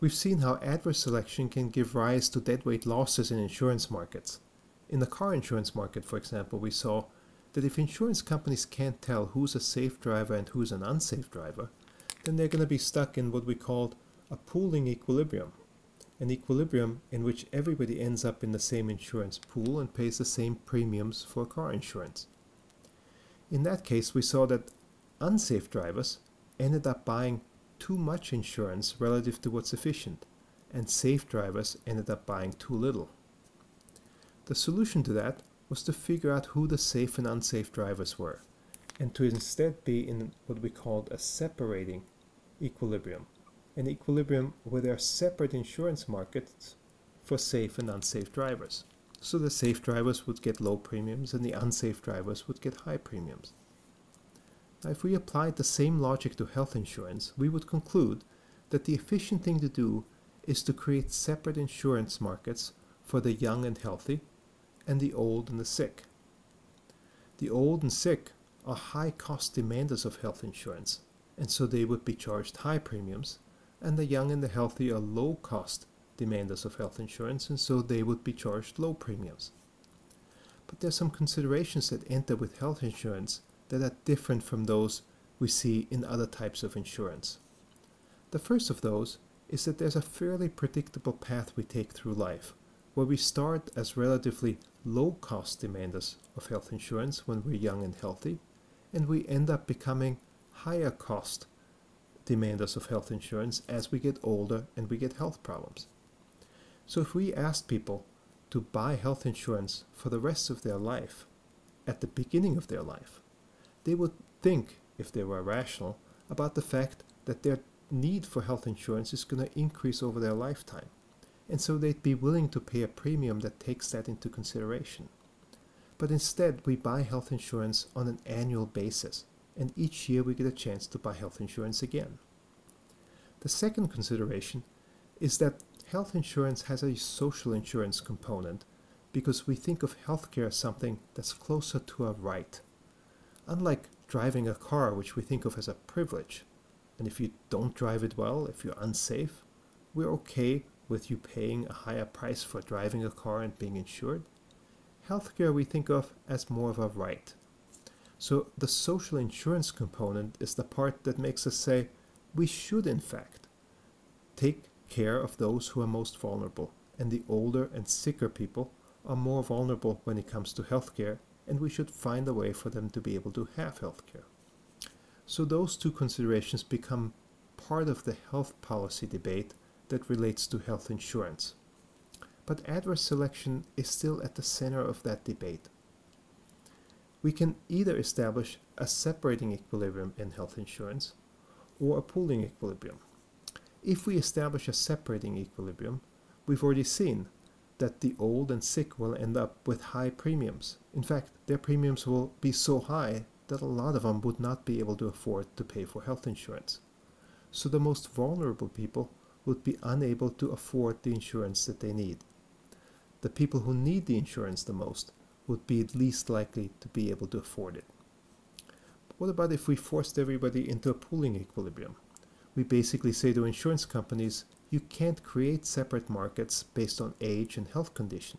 We've seen how adverse selection can give rise to deadweight losses in insurance markets. In the car insurance market, for example, we saw that if insurance companies can't tell who's a safe driver and who's an unsafe driver, then they're going to be stuck in what we called a pooling equilibrium. An equilibrium in which everybody ends up in the same insurance pool and pays the same premiums for car insurance. In that case, we saw that unsafe drivers ended up buying too much insurance relative to what's efficient, and safe drivers ended up buying too little. The solution to that was to figure out who the safe and unsafe drivers were, and to instead be in what we called a separating equilibrium, an equilibrium where there are separate insurance markets for safe and unsafe drivers. So the safe drivers would get low premiums and the unsafe drivers would get high premiums. If we applied the same logic to health insurance, we would conclude that the efficient thing to do is to create separate insurance markets for the young and healthy and the old and the sick. The old and sick are high cost demanders of health insurance, and so they would be charged high premiums, and the young and the healthy are low cost demanders of health insurance, and so they would be charged low premiums. But there are some considerations that enter with health insurance that are different from those we see in other types of insurance. The first of those is that there's a fairly predictable path we take through life, where we start as relatively low cost demanders of health insurance when we're young and healthy, and we end up becoming higher cost demanders of health insurance as we get older and we get health problems. So if we asked people to buy health insurance for the rest of their life, at the beginning of their life, they would think, if they were rational, about the fact that their need for health insurance is going to increase over their lifetime. And so they'd be willing to pay a premium that takes that into consideration. But instead, we buy health insurance on an annual basis, and each year we get a chance to buy health insurance again. The second consideration is that health insurance has a social insurance component because we think of healthcare as something that's closer to a right Unlike driving a car, which we think of as a privilege, and if you don't drive it well, if you're unsafe, we're okay with you paying a higher price for driving a car and being insured. Healthcare we think of as more of a right. So the social insurance component is the part that makes us say we should, in fact, take care of those who are most vulnerable, and the older and sicker people are more vulnerable when it comes to healthcare and we should find a way for them to be able to have healthcare. So those two considerations become part of the health policy debate that relates to health insurance. But adverse selection is still at the center of that debate. We can either establish a separating equilibrium in health insurance or a pooling equilibrium. If we establish a separating equilibrium, we've already seen that the old and sick will end up with high premiums. In fact, their premiums will be so high that a lot of them would not be able to afford to pay for health insurance. So the most vulnerable people would be unable to afford the insurance that they need. The people who need the insurance the most would be least likely to be able to afford it. What about if we forced everybody into a pooling equilibrium? We basically say to insurance companies, you can't create separate markets based on age and health condition.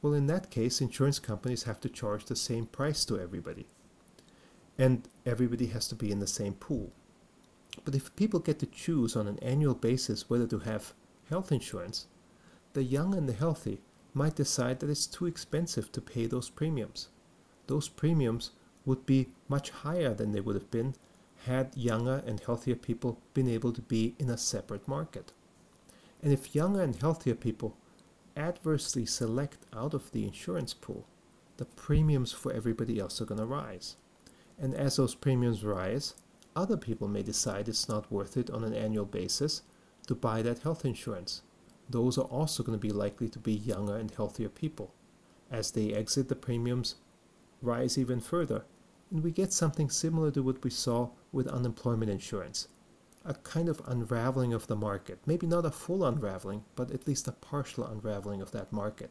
Well, in that case, insurance companies have to charge the same price to everybody. And everybody has to be in the same pool. But if people get to choose on an annual basis whether to have health insurance, the young and the healthy might decide that it's too expensive to pay those premiums. Those premiums would be much higher than they would have been had younger and healthier people been able to be in a separate market. And if younger and healthier people adversely select out of the insurance pool, the premiums for everybody else are going to rise. And as those premiums rise, other people may decide it's not worth it on an annual basis to buy that health insurance. Those are also going to be likely to be younger and healthier people. As they exit, the premiums rise even further, and we get something similar to what we saw with unemployment insurance. A kind of unraveling of the market, maybe not a full unraveling, but at least a partial unraveling of that market,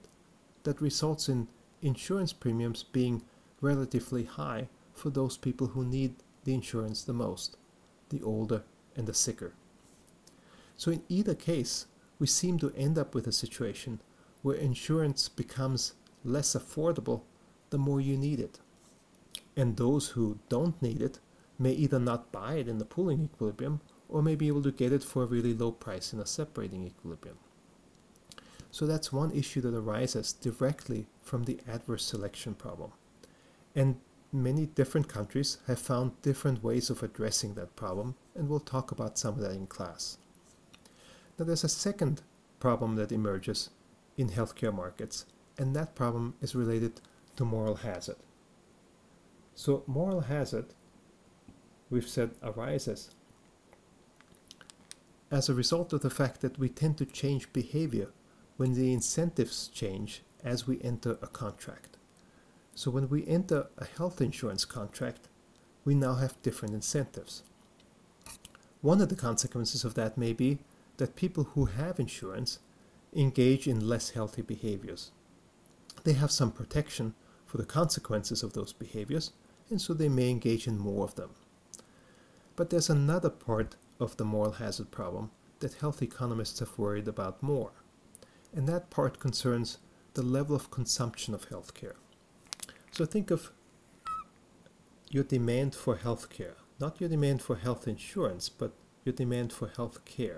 that results in insurance premiums being relatively high for those people who need the insurance the most, the older and the sicker. So in either case, we seem to end up with a situation where insurance becomes less affordable the more you need it. And those who don't need it may either not buy it in the pooling equilibrium or may be able to get it for a really low price in a separating equilibrium. So that's one issue that arises directly from the adverse selection problem. And many different countries have found different ways of addressing that problem, and we'll talk about some of that in class. Now there's a second problem that emerges in healthcare markets, and that problem is related to moral hazard. So moral hazard, we've said, arises as a result of the fact that we tend to change behavior when the incentives change as we enter a contract. So when we enter a health insurance contract, we now have different incentives. One of the consequences of that may be that people who have insurance engage in less healthy behaviors. They have some protection for the consequences of those behaviors, and so they may engage in more of them. But there's another part of the moral hazard problem that health economists have worried about more, and that part concerns the level of consumption of healthcare. So think of your demand for healthcare, not your demand for health insurance, but your demand for health care.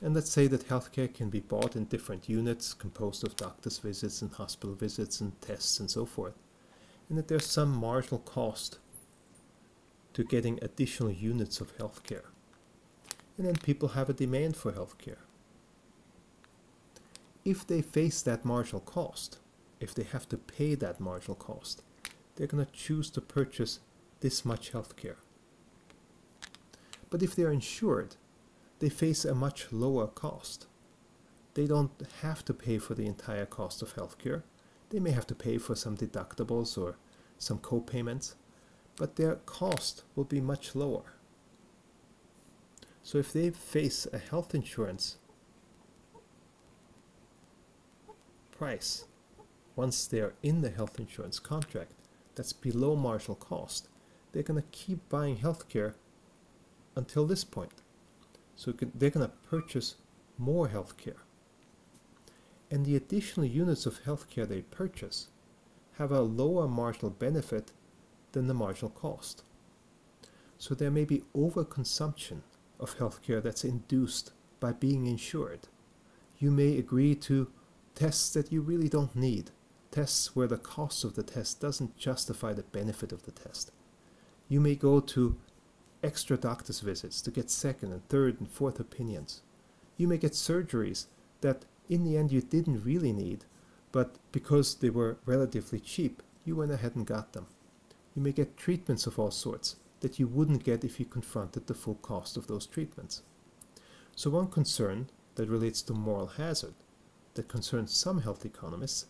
And let's say that healthcare can be bought in different units composed of doctor's visits and hospital visits and tests and so forth, and that there's some marginal cost to getting additional units of healthcare. And then people have a demand for healthcare. If they face that marginal cost, if they have to pay that marginal cost, they're going to choose to purchase this much healthcare. But if they're insured, they face a much lower cost. They don't have to pay for the entire cost of healthcare. They may have to pay for some deductibles or some co-payments, but their cost will be much lower. So if they face a health insurance price once they're in the health insurance contract that's below marginal cost, they're going to keep buying healthcare until this point. So they're going to purchase more healthcare. And the additional units of healthcare they purchase have a lower marginal benefit than the marginal cost. So there may be overconsumption of healthcare that's induced by being insured. You may agree to tests that you really don't need, tests where the cost of the test doesn't justify the benefit of the test. You may go to extra doctor's visits to get second and third and fourth opinions. You may get surgeries that in the end you didn't really need, but because they were relatively cheap, you went ahead and got them. You may get treatments of all sorts that you wouldn't get if you confronted the full cost of those treatments. So one concern that relates to moral hazard that concerns some health economists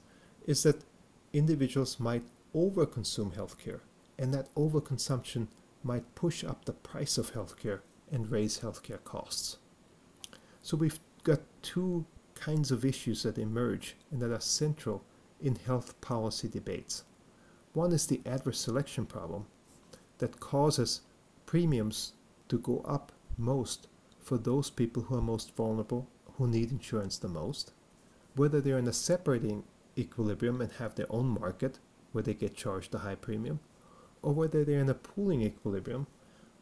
is that individuals might overconsume healthcare and that overconsumption might push up the price of healthcare and raise healthcare costs. So we've got two kinds of issues that emerge and that are central in health policy debates. One is the adverse selection problem that causes premiums to go up most for those people who are most vulnerable, who need insurance the most, whether they're in a separating equilibrium and have their own market where they get charged a high premium, or whether they're in a pooling equilibrium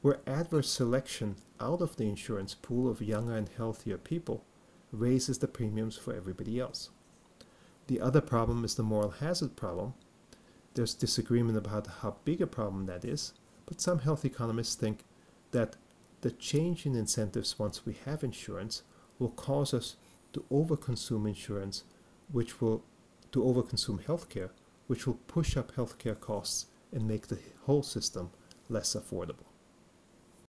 where adverse selection out of the insurance pool of younger and healthier people raises the premiums for everybody else. The other problem is the moral hazard problem. There's disagreement about how big a problem that is, but some health economists think that the change in incentives once we have insurance will cause us to overconsume insurance, which will to overconsume healthcare, which will push up healthcare costs and make the whole system less affordable.